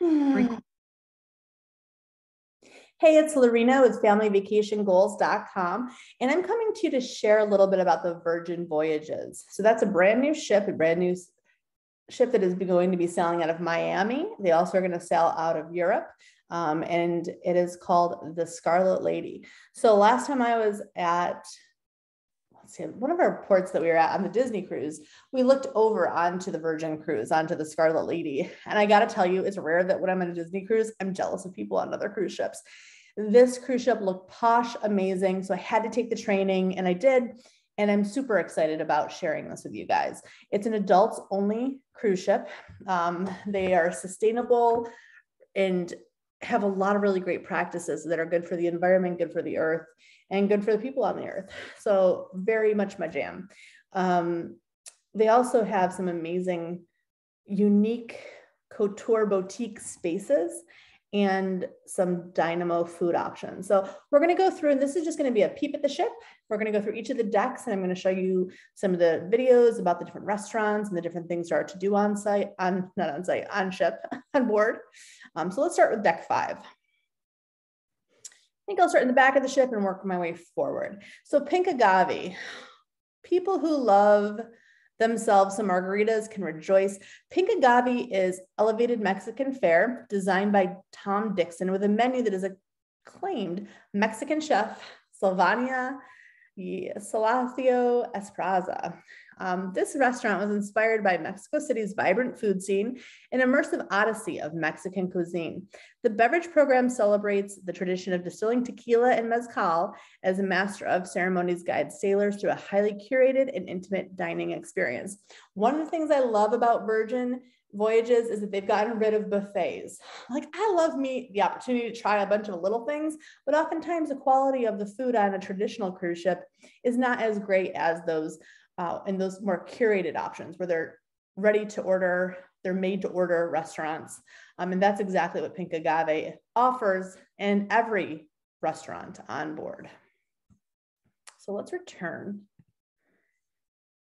Hey, it's Lareina with FamilyVacationGoals.com, and I'm coming to you to share a little bit about the Virgin Voyages. So that's a brand new ship, a brand new ship that is going to be sailing out of Miami. They also are going to sail out of Europe, um, and it is called the Scarlet Lady. So last time I was at one of our ports that we were at on the Disney cruise, we looked over onto the Virgin cruise, onto the Scarlet Lady. And I got to tell you, it's rare that when I'm on a Disney cruise, I'm jealous of people on other cruise ships. This cruise ship looked posh, amazing. So I had to take the training and I did. And I'm super excited about sharing this with you guys. It's an adults only cruise ship. Um, they are sustainable and have a lot of really great practices that are good for the environment, good for the earth, and good for the people on the earth. So, very much my jam. Um, they also have some amazing, unique couture boutique spaces and some dynamo food options. So we're going to go through, and this is just going to be a peep at the ship. We're going to go through each of the decks, and I'm going to show you some of the videos about the different restaurants and the different things there are to do on site, on not on site, on ship, on board. Um, so let's start with deck five. I think I'll start in the back of the ship and work my way forward. So pink agave, people who love themselves some margaritas can rejoice. Pink Agave is elevated Mexican fare designed by Tom Dixon with a menu that is acclaimed Mexican chef Silvana Salcido Esparza. Um, this restaurant was inspired by Mexico City's vibrant food scene, an immersive odyssey of Mexican cuisine. The beverage program celebrates the tradition of distilling tequila and mezcal as a master of ceremonies guides sailors through a highly curated and intimate dining experience. One of the things I love about Virgin voyages is that they've gotten rid of buffets. Like I love me the opportunity to try a bunch of little things, but oftentimes the quality of the food on a traditional cruise ship is not as great as those uh, and those more curated options where they're ready to order, they're made to order restaurants. Um, and that's exactly what Pink Agave offers in every restaurant on board. So let's return.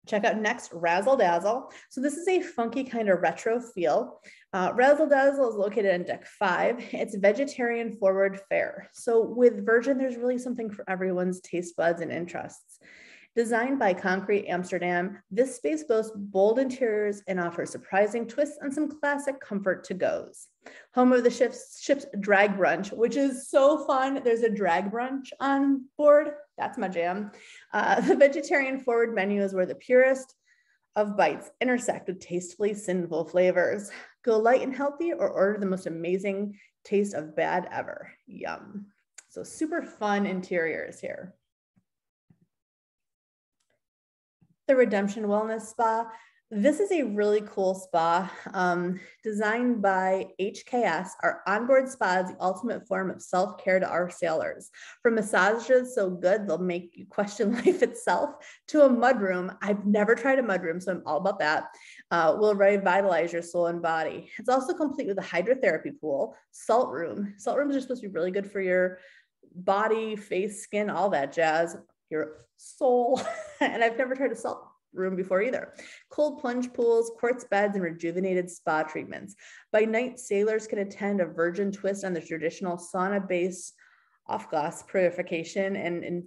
Check out next Razzle Dazzle. So this is a funky kind of retro feel. Uh, Razzle Dazzle is located on deck five. It's vegetarian forward fare. So with Virgin, there's really something for everyone's taste buds and interests. Designed by Concrete Amsterdam, this space boasts bold interiors and offers surprising twists and some classic comfort to goes. Home of the ship's, ship's drag brunch, which is so fun. There's a drag brunch on board. That's my jam. Uh, the vegetarian forward menu is where the purest of bites intersect with tastefully sinful flavors. Go light and healthy or order the most amazing taste of bad ever. Yum. So super fun interiors here. The Redemption Wellness Spa. This is a really cool spa um, designed by HKS. Our onboard spa is the ultimate form of self care to our sailors. From massages so good they'll make you question life itself to a mudroom. I've never tried a mudroom, so I'm all about that. Uh, will revitalize your soul and body. It's also complete with a hydrotherapy pool, salt room. Salt rooms are supposed to be really good for your body, face, skin, all that jazz your soul. and I've never tried a salt room before either. Cold plunge pools, quartz beds, and rejuvenated spa treatments. By night, sailors can attend a virgin twist on the traditional sauna based off gas purification and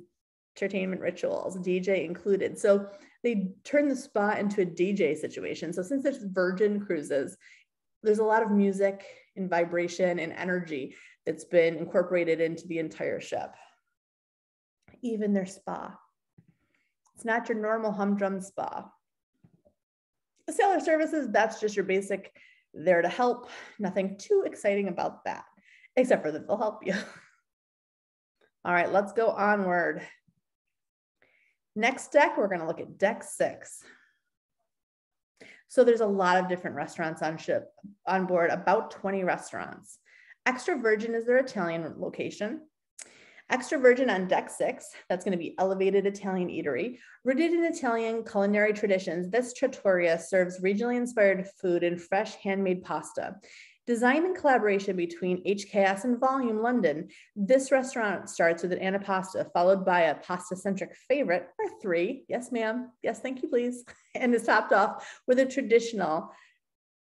entertainment rituals, DJ included. So they turn the spa into a DJ situation. So since there's virgin cruises, there's a lot of music and vibration and energy that's been incorporated into the entire ship even their spa. It's not your normal humdrum spa. Sailor services, that's just your basic there to help. Nothing too exciting about that, except for that they'll help you. All right, let's go onward. Next deck, we're gonna look at deck six. So there's a lot of different restaurants on ship, on board, about 20 restaurants. Extra Virgin is their Italian location. Extra Virgin on deck six, that's going to be elevated Italian eatery. Rooted in Italian culinary traditions, this trattoria serves regionally inspired food and fresh handmade pasta. Designed in collaboration between HKS and Volume London, this restaurant starts with an antipasto followed by a pasta-centric favorite, or three, yes ma'am, yes thank you please, and is topped off with a traditional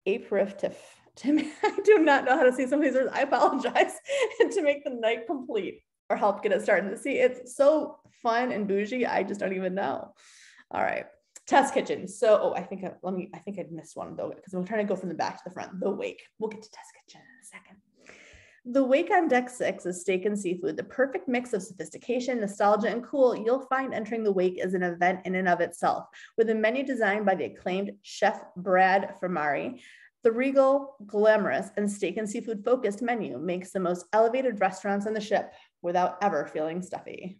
aperitif to I do not know how to see some of these words. I apologize. to make the night complete or help get it started. To see, it's so fun and bougie. I just don't even know. All right. Test kitchen. So, oh, I think I, let me. I think I missed one though because I'm trying to go from the back to the front. The wake. We'll get to test kitchen in a second. The wake on deck six is steak and seafood, the perfect mix of sophistication, nostalgia, and cool. You'll find entering the wake is an event in and of itself, with a menu designed by the acclaimed chef Brad Farmerie. The regal, glamorous, and steak and seafood focused menu makes the most elevated restaurants on the ship without ever feeling stuffy.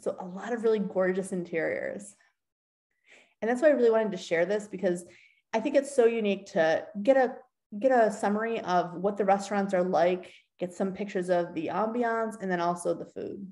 So a lot of really gorgeous interiors. And that's why I really wanted to share this because I think it's so unique to get a get a summary of what the restaurants are like, get some pictures of the ambiance, and then also the food.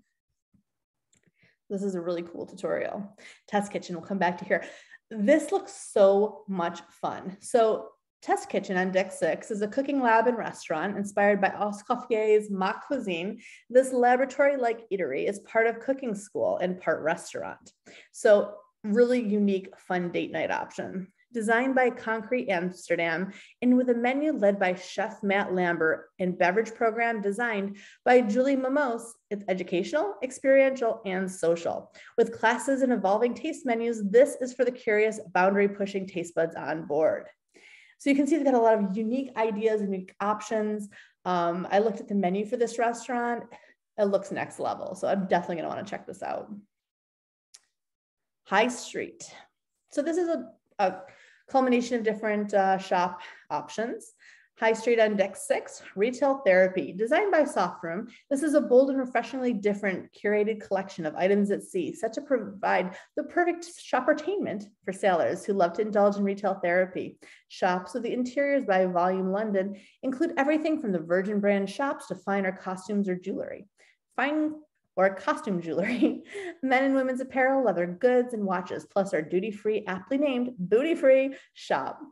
This is a really cool tutorial. Test kitchen, we'll come back to here. This looks so much fun. So Test Kitchen on Deck 6 is a cooking lab and restaurant inspired by Escoffier's mock cuisine. This laboratory like eatery is part of cooking school and part restaurant. So, really unique, fun date night option. Designed by Concrete Amsterdam and with a menu led by Chef Matt Lambert and beverage program designed by Julie Mamos, it's educational, experiential, and social. With classes and evolving taste menus, this is for the curious, boundary pushing taste buds on board. So you can see they've got a lot of unique ideas and unique options. Um, I looked at the menu for this restaurant. It looks next level. So I'm definitely gonna wanna check this out. High Street. So this is a, a culmination of different uh, shop options. High Street on Deck 6, Retail Therapy. Designed by Softroom, this is a bold and refreshingly different curated collection of items at sea, set to provide the perfect shoppertainment for sailors who love to indulge in retail therapy. Shops with the interiors by Volume London include everything from the Virgin brand shops to finer costumes or jewelry. Fine or costume jewelry, men and women's apparel, leather goods, and watches, plus our duty-free, aptly named booty-free shop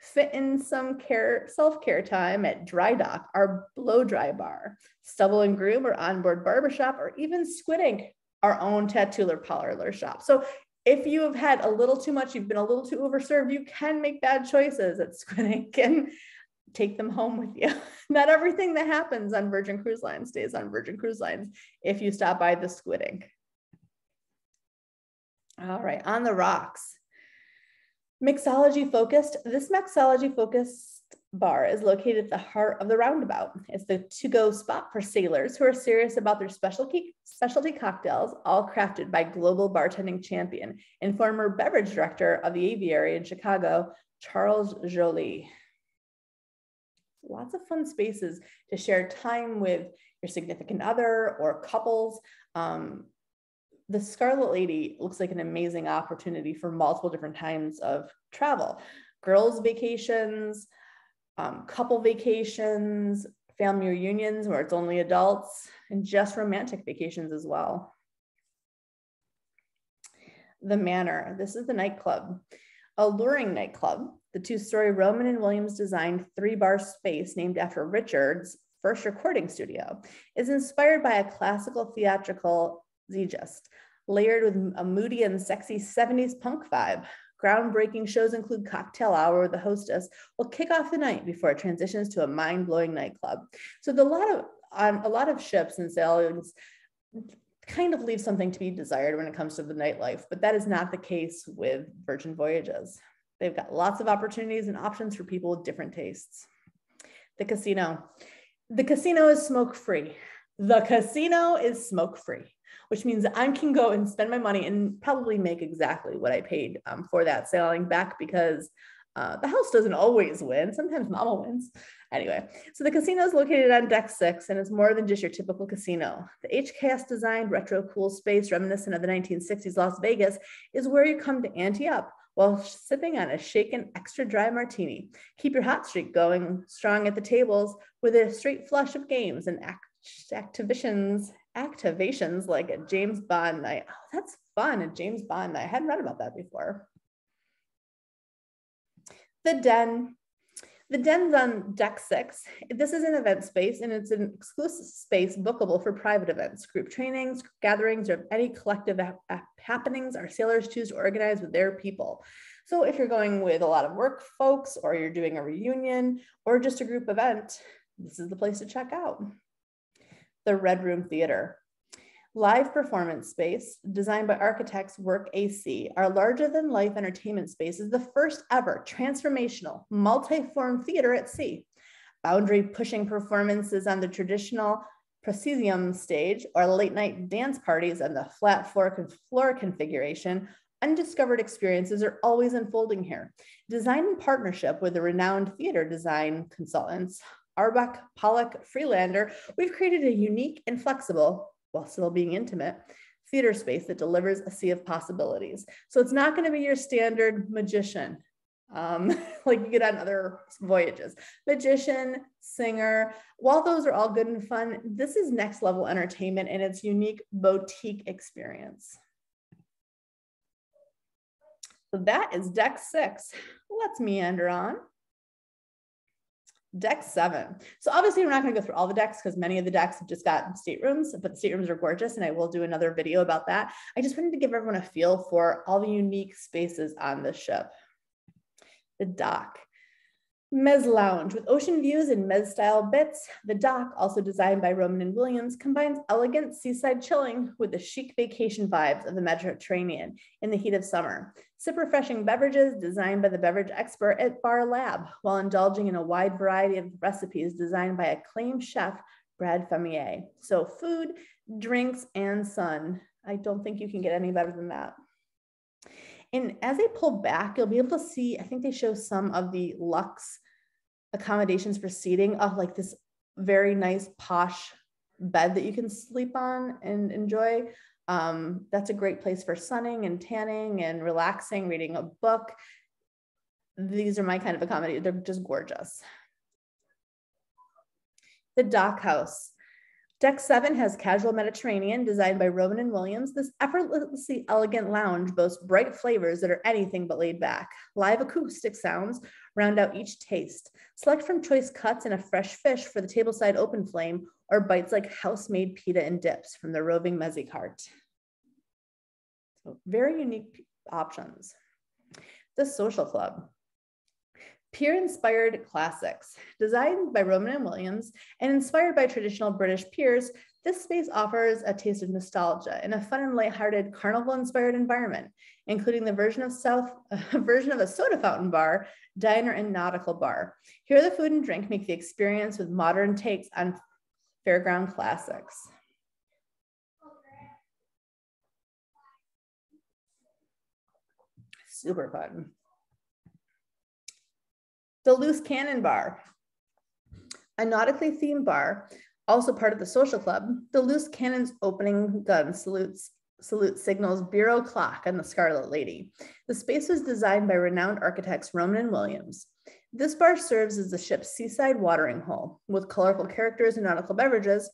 fit in some care self-care time at dry dock our blow dry bar. Stubble and groom or onboard barbershop or even squid ink our own tattooer parlor shop. So if you have had a little too much you've been a little too overserved you can make bad choices at squid ink and take them home with you. Not everything that happens on virgin cruise lines stays on virgin cruise lines if you stop by the squid ink. All right on the rocks Mixology focused, this mixology focused bar is located at the heart of the roundabout. It's the to-go spot for sailors who are serious about their specialty, specialty cocktails, all crafted by global bartending champion and former beverage director of the aviary in Chicago, Charles Joly. Lots of fun spaces to share time with your significant other or couples. Um, the Scarlet Lady looks like an amazing opportunity for multiple different times of travel. Girls' vacations, um, couple vacations, family reunions where it's only adults, and just romantic vacations as well. The Manor. This is the nightclub, alluring nightclub. The two-story Roman and Williams designed three-bar space named after Richard's first recording studio is inspired by a classical theatrical Zeitgeist, layered with a moody and sexy 70s punk vibe. Groundbreaking shows include Cocktail Hour with the hostess will kick off the night before it transitions to a mind-blowing nightclub. So the lot of on a lot of ships and sailings kind of leave something to be desired when it comes to the nightlife, but that is not the case with Virgin Voyages. They've got lots of opportunities and options for people with different tastes. The casino. The casino is smoke free. The casino is smoke free which means I can go and spend my money and probably make exactly what I paid um, for that sailing back because uh, the house doesn't always win. Sometimes mama wins. Anyway, so the casino is located on deck six and it's more than just your typical casino. The HKS designed retro cool space reminiscent of the 1960s Las Vegas is where you come to ante up while sipping on a shaken extra dry martini. Keep your hot streak going strong at the tables with a straight flush of games and act- activations activations like a James Bond night. Oh, that's fun, a James Bond night. I hadn't read about that before. The Den. The den's on deck six. This is an event space and it's an exclusive space bookable for private events, group trainings, gatherings, or any collective happenings our sailors choose to organize with their people. So if you're going with a lot of work folks or you're doing a reunion or just a group event, this is the place to check out. The Red Room Theater. Live performance space designed by architects WORKac, our larger than life entertainment space is the first ever transformational multi-form theater at sea. Boundary pushing performances on the traditional proscenium stage or late night dance parties and the flat floor, floor configuration, undiscovered experiences are always unfolding here. Designed in partnership with the renowned theater design consultants, Auerbach, Pollock, Friedlander, we've created a unique and flexible, while still being intimate, theater space that delivers a sea of possibilities. So it's not gonna be your standard magician, um, like you get on other voyages. Magician, singer, while those are all good and fun, this is next level entertainment and its unique boutique experience. So that is deck six. Let's meander on. Deck seven. So obviously we're not gonna go through all the decks because many of the decks have just got staterooms, but the staterooms are gorgeous and I will do another video about that. I just wanted to give everyone a feel for all the unique spaces on the ship the dock. Meze Lounge with ocean views and Meze style bits. The dock, also designed by Roman and Williams, combines elegant seaside chilling with the chic vacation vibes of the Mediterranean in the heat of summer. Sip refreshing beverages designed by the beverage expert at Bar Lab while indulging in a wide variety of recipes designed by acclaimed chef Brad Farmerie. So food, drinks, and sun. I don't think you can get any better than that. And as they pull back, you'll be able to see, I think they show some of the luxe accommodations for seating of like this very nice posh bed that you can sleep on and enjoy. Um, that's a great place for sunning and tanning and relaxing, reading a book. These are my kind of accommodation. They're just gorgeous. The dock house. Deck seven has casual Mediterranean designed by Roman and Williams. This effortlessly elegant lounge boasts bright flavors that are anything but laid back. Live acoustic sounds round out each taste. Select from choice cuts and a fresh fish for the tableside open flame or bites like house-made pita and dips from the roving meze cart. So very unique options. The Social Club. Pier inspired classics. Designed by Roman and Williams and inspired by traditional British peers, this space offers a taste of nostalgia in a fun and lighthearted carnival inspired environment, including the version of South version of a soda fountain bar, diner, and nautical bar. Here, the food and drink make the experience with modern takes on fairground classics. Super fun the Loose Cannon Bar, a nautically themed bar, also part of the social club. The Loose Cannon's opening gun salutes salute signals bureau clock and the Scarlet Lady. The space was designed by renowned architects Roman and Williams. This bar serves as the ship's seaside watering hole with colorful characters and nautical beverages.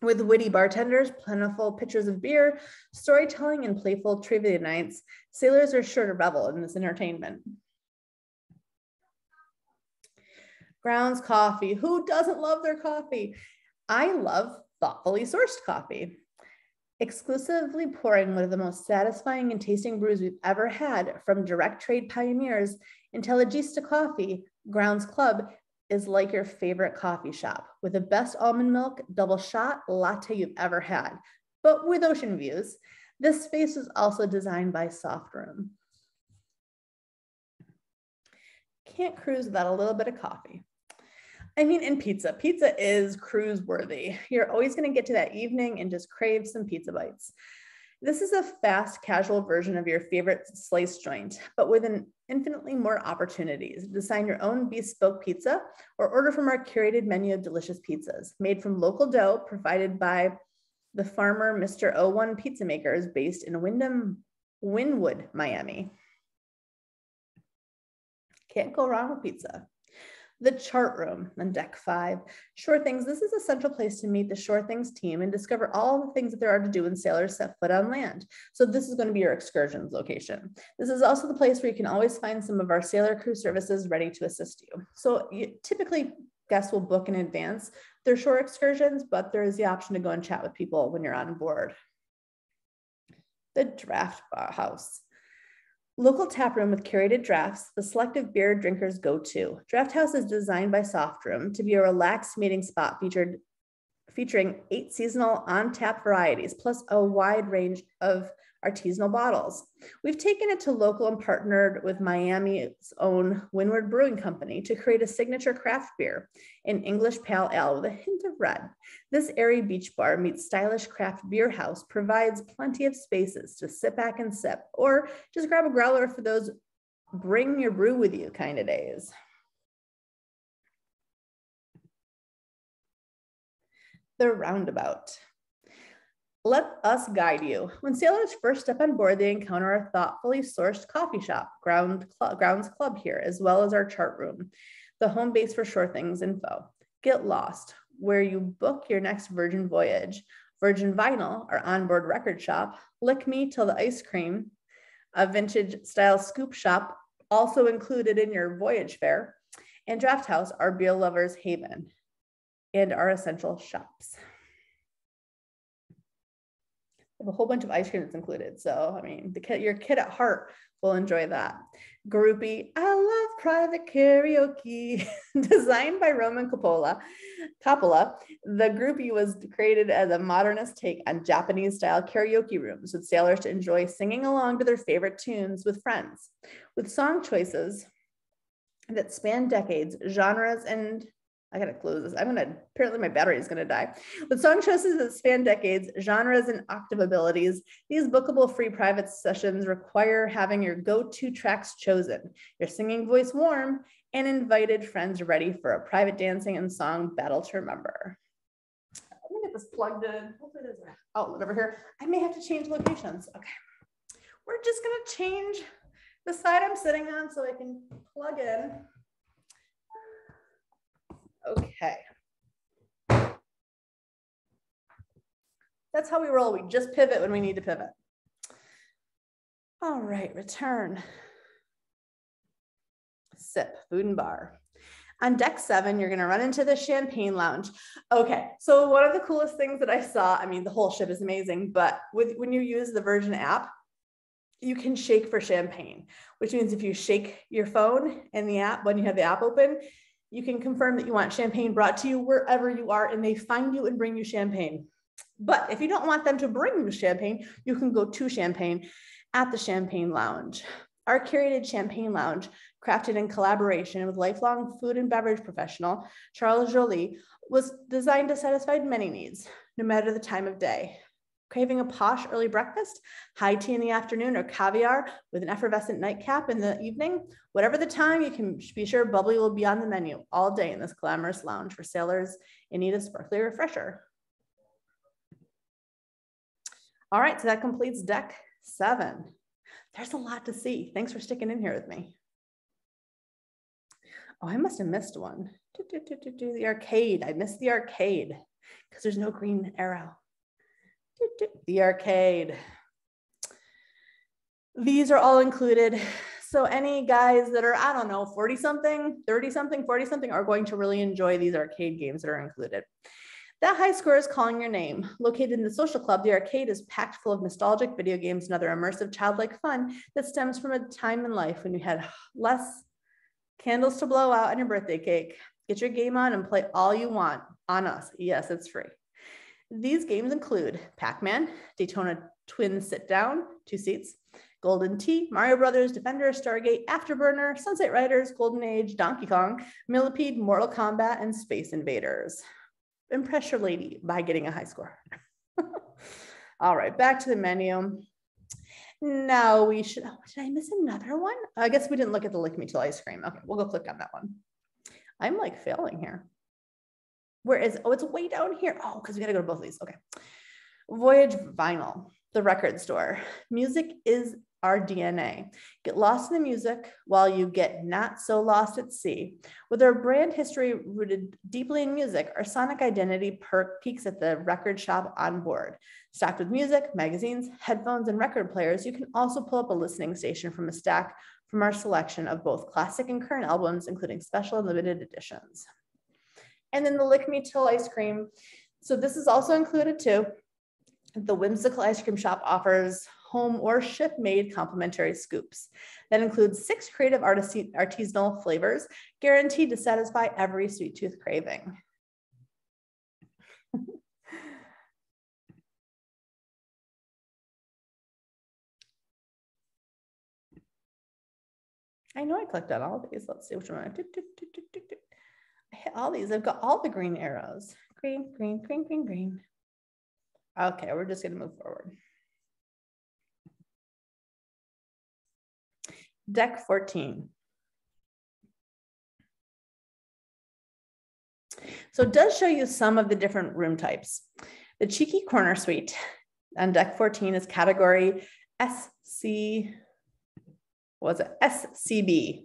With witty bartenders, plentiful pitchers of beer, storytelling, and playful trivia nights, sailors are sure to revel in this entertainment. Grounds coffee. Who doesn't love their coffee? I love thoughtfully sourced coffee. Exclusively pouring one of the most satisfying and tasting brews we've ever had from direct trade pioneers, Intelligentsia Coffee, Grounds Club is like your favorite coffee shop with the best almond milk double shot latte you've ever had, but with ocean views. This space was also designed by Soft Room. Can't cruise without a little bit of coffee. I mean, in pizza, pizza is cruise worthy. You're always going to get to that evening and just crave some pizza bites. This is a fast, casual version of your favorite slice joint, but with an infinitely more opportunities. Design your own bespoke pizza or order from our curated menu of delicious pizzas made from local dough provided by the farmer Mr. O1 Pizza Makers based in Wyndham, Wynwood, Miami. Can't go wrong with pizza the chart room on deck five. Shore Things, this is a central place to meet the Shore Things team and discover all the things that there are to do when sailors set foot on land. So this is gonna be your excursions location. This is also the place where you can always find some of our sailor crew services ready to assist you. So you, typically guests will book in advance their shore excursions, but there is the option to go and chat with people when you're on board. The draft house. Local tap room with curated drafts, the selective beer drinkers go to. Draft House is designed by Soft Room to be a relaxed meeting spot featured featuring eight seasonal on tap varieties, plus a wide range of artisanal bottles. We've taken it to local and partnered with Miami's own Wynwood Brewing Company to create a signature craft beer, an English pale ale with a hint of red. This airy beach bar meets stylish craft beer house provides plenty of spaces to sit back and sip, or just grab a growler for those bring your brew with you kind of days. The roundabout. Let us guide you. When sailors first step on board, they encounter a thoughtfully sourced coffee shop, Ground Club, Grounds Club here, as well as our chart room, the home base for Shore Things info. Get Lost, where you book your next Virgin voyage. Virgin Vinyl, our onboard record shop. Lick Me Till the Ice Cream, a vintage style scoop shop, also included in your voyage fare. And Draft House, our beer lovers haven, and our essential shops a whole bunch of ice cream that's included. So, I mean, the kid, your kid at heart will enjoy that. Groupie, I love private karaoke, designed by Roman Coppola. Coppola, the groupie was created as a modernist take on Japanese style karaoke rooms with sailors to enjoy singing along to their favorite tunes with friends. With song choices that span decades, genres, and I gotta close this. I'm gonna, apparently my battery is gonna die. With song choices that span decades, genres, and octave abilities, these bookable free private sessions require having your go-to tracks chosen, your singing voice warm, and invited friends ready for a private dancing and song battle to remember. Let me get this plugged in. Hopefully there's an outlet over here. I may have to change locations. Okay. We're just gonna change the side I'm sitting on so I can plug in. Okay. That's how we roll. We just pivot when we need to pivot. All right, return. Sip, food and bar. On deck seven, you're gonna run into the champagne lounge. Okay, so one of the coolest things that I saw, I mean, the whole ship is amazing, but with when you use the Virgin app, you can shake for champagne, which means if you shake your phone and the app, when you have the app open, you can confirm that you want champagne brought to you wherever you are and they find you and bring you champagne. But if you don't want them to bring you champagne, you can go to champagne at the Champagne Lounge. Our curated champagne lounge, crafted in collaboration with lifelong food and beverage professional Charles Joly, was designed to satisfy many needs, no matter the time of day. Craving a posh early breakfast, high tea in the afternoon, or caviar with an effervescent nightcap in the evening? Whatever the time, you can be sure bubbly will be on the menu all day in this glamorous lounge for sailors in need of sparkly refresher. All right, so that completes deck seven. There's a lot to see. Thanks for sticking in here with me. Oh, I must have missed one. Do, do, do, The arcade, I missed the arcade because there's no green arrow the arcade. These are all included. So any guys that are, I don't know, 40 something, 30 something, 40 something are going to really enjoy these arcade games that are included. That high score is calling your name. Located in the social club, the arcade is packed full of nostalgic video games and other immersive childlike fun that stems from a time in life when you had less candles to blow out on your birthday cake. Get your game on and play all you want on us. Yes, it's free. These games include Pac-Man, Daytona Twin Sit Down, two seats, Golden Tee, Mario Brothers, Defender, Stargate, Afterburner, Sunset Riders, Golden Age, Donkey Kong, Millipede, Mortal Kombat, and Space Invaders. Impress your lady by getting a high score. All right, back to the menu. Now we should, oh, did I miss another one? I guess we didn't look at the Lick Me Till ice cream. Okay, we'll go click on that one. I'm like failing here. Where is, oh, it's way down here. Oh, because we got to go to both of these. Okay. Voyage Vinyl, the record store. Music is our DNA. Get lost in the music while you get not so lost at sea. With our brand history rooted deeply in music, our sonic identity perk peaks at the record shop on board. Stocked with music, magazines, headphones, and record players, you can also pull up a listening station from a stack from our selection of both classic and current albums, including special and limited editions. And then the Lick Me Till ice cream. So this is also included too. The Whimsical Ice Cream Shop offers home or ship made complimentary scoops. That includes six creative artisanal flavors guaranteed to satisfy every sweet tooth craving. I know I clicked on all these. Let's see which one. I hit all these. I've got all the green arrows. Green, green, green, green, green. Okay, we're just going to move forward. Deck 14. So it does show you some of the different room types. The Cheeky Corner Suite on deck 14 is category SC, was it SCB.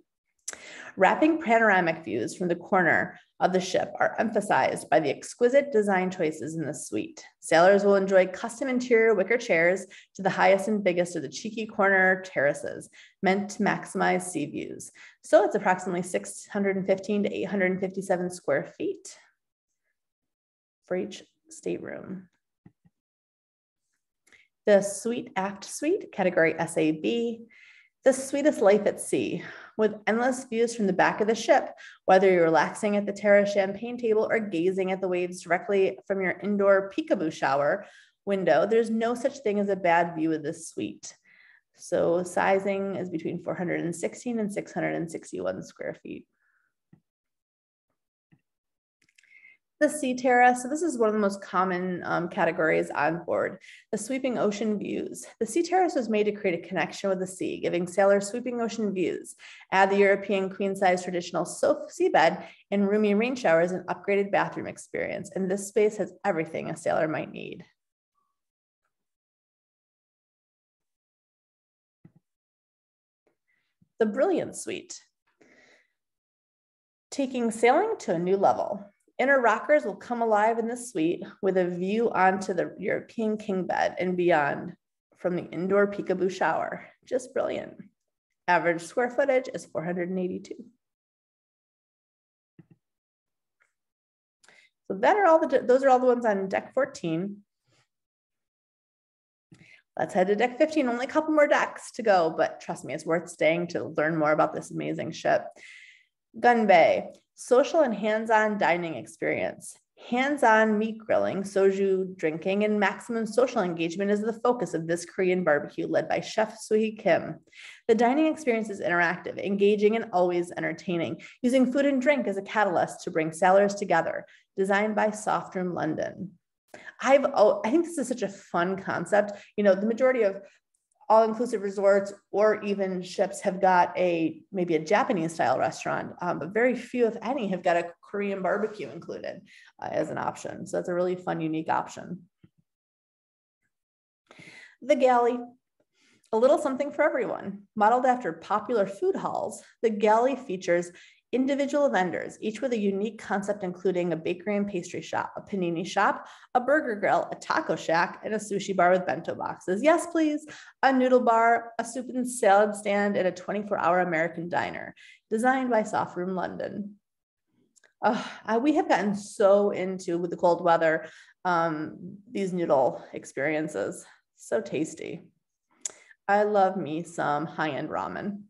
Wrapping panoramic views from the corner of the ship are emphasized by the exquisite design choices in the suite. Sailors will enjoy custom interior wicker chairs to the highest and biggest of the cheeky corner terraces, meant to maximize sea views. So it's approximately 615 to 857 square feet for each stateroom. The Suite aft Suite, category SAB, the sweetest life at sea, with endless views from the back of the ship, whether you're relaxing at the Terra champagne table or gazing at the waves directly from your indoor peekaboo shower window, there's no such thing as a bad view of this suite. So sizing is between 416 and 661 square feet. The sea terrace, so this is one of the most common um, categories on board. The sweeping ocean views. The sea terrace was made to create a connection with the sea, giving sailors sweeping ocean views. Add the European queen size traditional seabed and roomy rain showers and upgraded bathroom experience. And this space has everything a sailor might need. The Brilliant Suite. Taking sailing to a new level. Inner rockers will come alive in the suite with a view onto the European king bed and beyond from the indoor peekaboo shower. Just brilliant. Average square footage is 482. So that are all the, those are all the ones on deck 14. Let's head to deck 15, only a couple more decks to go, but trust me, it's worth staying to learn more about this amazing ship. Gun Bay, social and hands-on dining experience. Hands-on meat grilling, soju drinking, and maximum social engagement is the focus of this Korean barbecue led by Chef Suhee Kim. The dining experience is interactive, engaging, and always entertaining, using food and drink as a catalyst to bring sellers together, designed by Soft Room London. I've oh, I think this is such a fun concept. You know, the majority of all inclusive resorts or even ships have got a maybe a Japanese style restaurant, um, but very few, if any, have got a Korean barbecue included uh, as an option. So that's a really fun, unique option. The galley, a little something for everyone. Modeled after popular food halls, the galley features individual vendors, each with a unique concept, including a bakery and pastry shop, a panini shop, a burger grill, a taco shack, and a sushi bar with bento boxes. Yes, please. A noodle bar, a soup and salad stand, and a 24 hour American diner, designed by Soft Room London. Oh, I, we have gotten so into with the cold weather um, these noodle experiences. So tasty. I love me some high end ramen.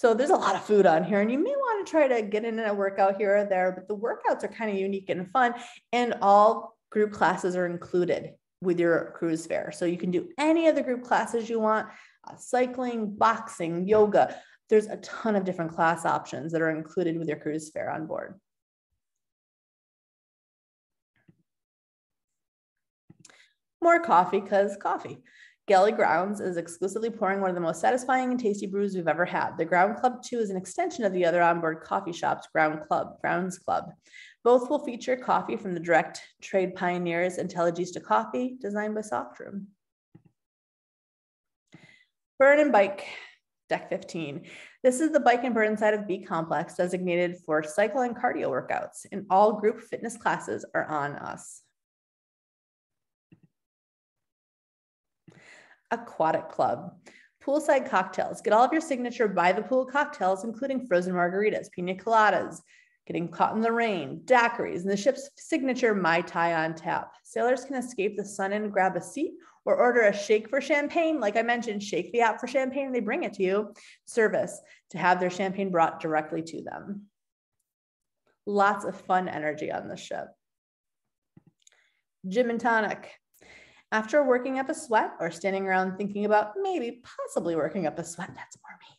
So there's a lot of food on here, and you may want to try to get in a workout here or there, but the workouts are kind of unique and fun, and all group classes are included with your cruise fare. So you can do any of the group classes you want uh, cycling, boxing, yoga. There's a ton of different class options that are included with your cruise fare on board. More coffee, because coffee. Galley Grounds is exclusively pouring one of the most satisfying and tasty brews we've ever had. The Ground Club 2 is an extension of the other onboard coffee shops, Ground Club, Grounds Club. Both will feature coffee from the direct trade pioneers Intelligentsia Coffee, designed by Softroom. Burn and Bike, Deck 15. This is the bike and burn side of B Complex designated for cycle and cardio workouts, and all group fitness classes are on us. Aquatic Club. Poolside cocktails. Get all of your signature by the pool cocktails, including frozen margaritas, pina coladas, getting caught in the rain, daiquiris, and the ship's signature Mai Tai on tap. Sailors can escape the sun and grab a seat or order a shake for champagne. Like I mentioned, shake the app for champagne, they bring it to you. Service to have their champagne brought directly to them. Lots of fun energy on the ship. Gym and tonic. After working up a sweat or standing around thinking about maybe possibly working up a sweat, that's more me.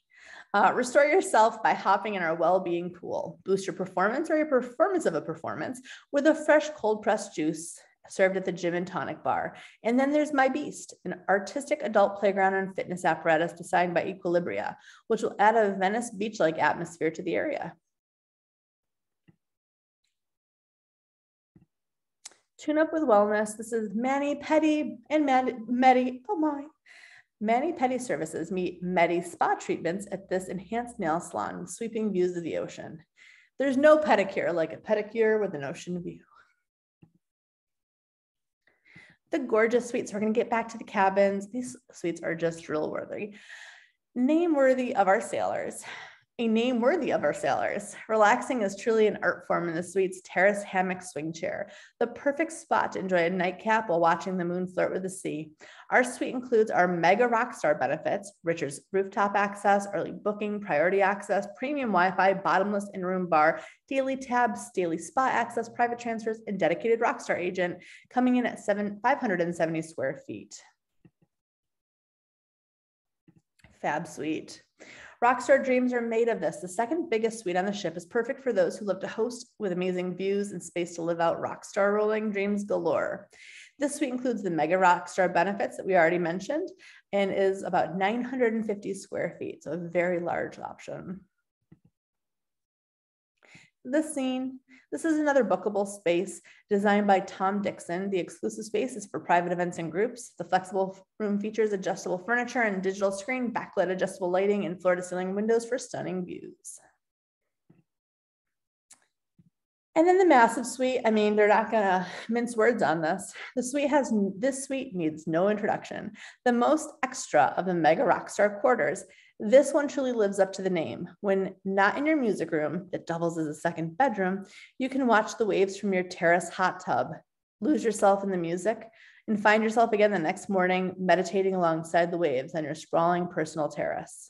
Uh, restore yourself by hopping in our well-being pool. Boost your performance or your performance of a performance with a fresh cold pressed juice served at the gym and tonic bar. And then there's My Beast, an artistic adult playground and fitness apparatus designed by Equilibria, which will add a Venice beach-like atmosphere to the area. Tune up with wellness. This is Mani Pedi and Medi, oh my, Mani Pedi services meet Medi spa treatments at this enhanced nail salon with sweeping views of the ocean. There's no pedicure like a pedicure with an ocean view. The gorgeous suites, we're gonna get back to the cabins. These suites are just drill worthy. Name worthy of our sailors a name worthy of our sailors. Relaxing is truly an art form in the suite's terrace hammock swing chair, the perfect spot to enjoy a nightcap while watching the moon flirt with the sea. Our suite includes our mega rockstar benefits, Richard's rooftop access, early booking, priority access, premium Wi-Fi, bottomless in-room bar, daily tabs, daily spa access, private transfers, and dedicated rockstar agent, coming in at seven, 570 square feet. Fab suite. Rockstar Dreams are made of this. The second biggest suite on the ship is perfect for those who love to host with amazing views and space to live out rockstar rolling dreams galore. This suite includes the mega rockstar benefits that we already mentioned and is about 950 square feet, so a very large option. This scene, this is another bookable space designed by Tom Dixon. The exclusive space is for private events and groups. The flexible room features adjustable furniture and digital screen, backlit adjustable lighting, and floor to ceiling windows for stunning views. And then the massive suite, I mean, they're not gonna mince words on this. The suite has, this suite needs no introduction. The most extra of the mega rockstar quarters this one truly lives up to the name. When not in your music room that doubles as a second bedroom, you can watch the waves from your terrace hot tub, lose yourself in the music, and find yourself again the next morning meditating alongside the waves on your sprawling personal terrace.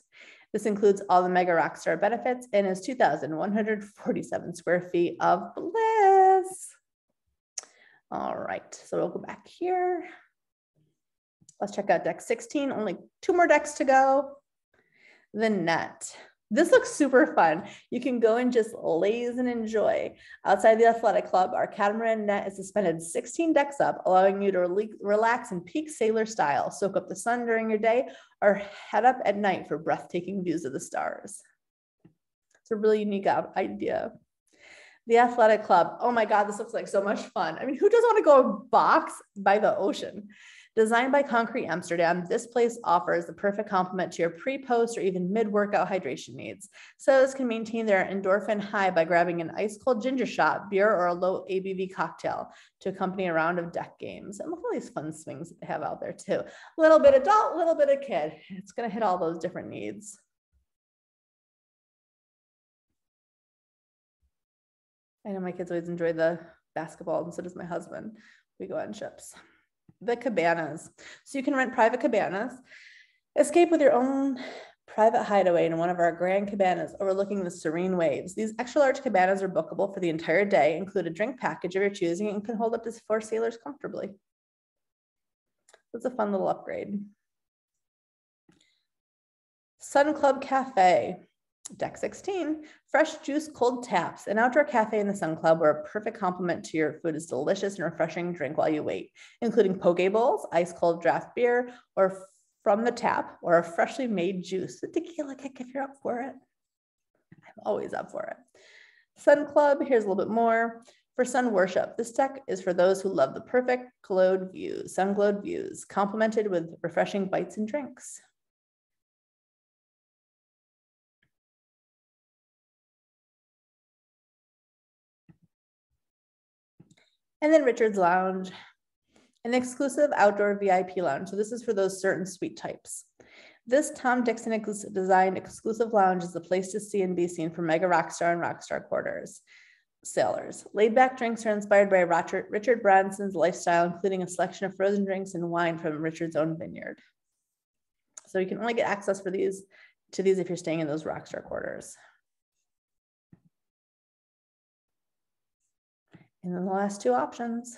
This includes all the Mega Rockstar benefits and is 2,147 square feet of bliss. All right, so we'll go back here. Let's check out deck 16, only two more decks to go the net. This looks super fun. You can go and just laze and enjoy. Outside the athletic club, our catamaran net is suspended 16 decks up, allowing you to re relax in peak sailor style, soak up the sun during your day, or head up at night for breathtaking views of the stars. It's a really unique idea. The athletic club. Oh my God, this looks like so much fun. I mean, who doesn't want to go box by the ocean? Designed by Concrete Amsterdam, this place offers the perfect complement to your pre, post, or even mid workout hydration needs. So's can maintain their endorphin high by grabbing an ice cold ginger shot, beer, or a low ABV cocktail to accompany a round of deck games. And look at all these fun swings that they have out there too. Little bit adult, little bit of kid. It's going to hit all those different needs. I know my kids always enjoy the basketball, and so does my husband. We go on ships the cabanas. So you can rent private cabanas, escape with your own private hideaway in one of our grand cabanas overlooking the serene waves. These extra large cabanas are bookable for the entire day, include a drink package of your choosing, and can hold up to four sailors comfortably. It's a fun little upgrade. Sun Club Cafe. Deck 16, fresh juice cold taps, an outdoor cafe in the Sun Club where a perfect complement to your food is delicious and refreshing drink while you wait, including poke bowls, ice cold draft beer, or from the tap, or a freshly made juice. The tequila kick if you're up for it. I'm always up for it. Sun Club, here's a little bit more. For sun worship, this deck is for those who love the perfect glowed views, sun glowed views, complemented with refreshing bites and drinks. And then Richard's Lounge, an exclusive outdoor VIP lounge. So this is for those certain suite types. This Tom Dixon ex- designed exclusive lounge is the place to see and be seen for mega rockstar and rockstar quarters sailors. Laid back drinks are inspired by Richard, Richard Branson's lifestyle, including a selection of frozen drinks and wine from Richard's own vineyard. So you can only get access for these to these if you're staying in those rockstar quarters. And then the last two options.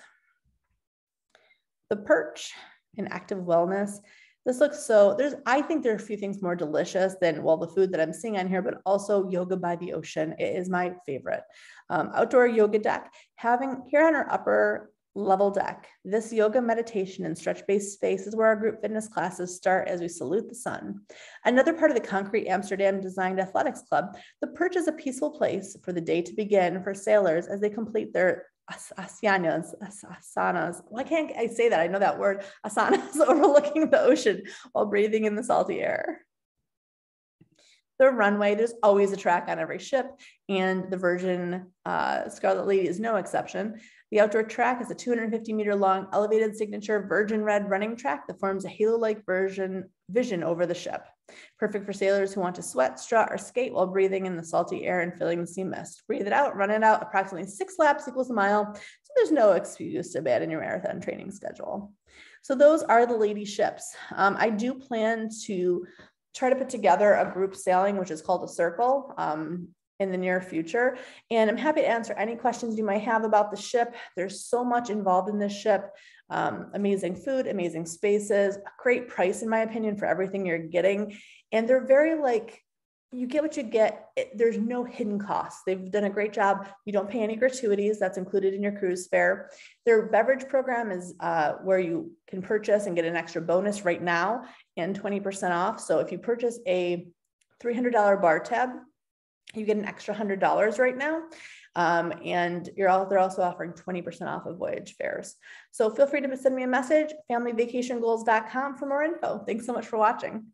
The perch in active wellness. This looks so, there's, I think there are a few things more delicious than, well, the food that I'm seeing on here, but also yoga by the ocean. It is my favorite. Um, outdoor yoga deck, having here on our upper level deck, this yoga meditation and stretch based space is where our group fitness classes start as we salute the sun. Another part of the Concrete Amsterdam designed athletics club, the perch is a peaceful place for the day to begin for sailors as they complete their asanas, asanas. Why can't I say that? I know that word, asanas, overlooking the ocean while breathing in the salty air. The runway, there's always a track on every ship, and the Virgin uh, Scarlet Lady is no exception. The outdoor track is a 250 meter long elevated signature virgin red running track that forms a halo-like version vision over the ship. Perfect for sailors who want to sweat, strut, or skate while breathing in the salty air and filling the sea mist. Breathe it out, run it out. Approximately six laps equals a mile. So there's no excuse to abandon your marathon training schedule. So those are the lady ships. Um, I do plan to try to put together a group sailing, which is called a circle. Um, in the near future. And I'm happy to answer any questions you might have about the ship. There's so much involved in this ship. Um, amazing food, amazing spaces, a great price, in my opinion, for everything you're getting. And they're very like, you get what you get. It, there's no hidden costs. They've done a great job. You don't pay any gratuities. That's included in your cruise fare. Their beverage program is uh, where you can purchase and get an extra bonus right now and 20% off. So if you purchase a $300 bar tab, you get an extra hundred dollars right now. Um, and you're all, they're also offering 20% off of voyage fares. So feel free to send me a message, familyvacationgoals.com for more info. Thanks so much for watching.